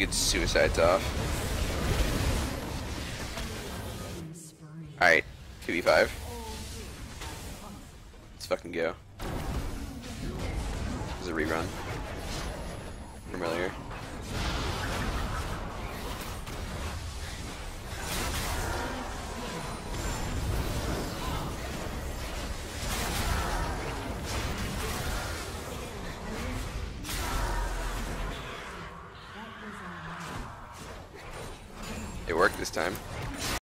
get suicides off. Alright, 2v5. Let's fucking go. Is a rerun from earlier. It worked this time.